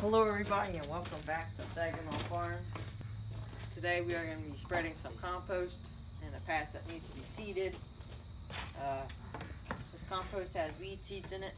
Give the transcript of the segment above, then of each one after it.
Hello everybody and welcome back to Saginaw Farms. Today we are going to be spreading some compost in a patch that needs to be seeded. Uh, this compost has weed seeds in it.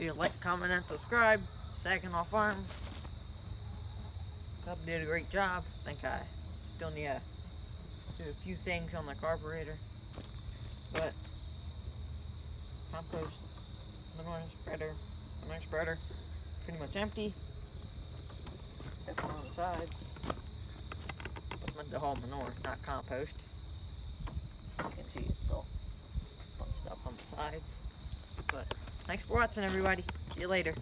Sure you like, comment, and subscribe. Saginaw Farms. Cub did a great job. I think I still need to do a few things on the carburetor. But compost, manure spreader, manure spreader, pretty much empty. Except on the sides. But meant to manure, not compost. You can see it's all bunched up on the sides. But thanks for watching everybody. See you later.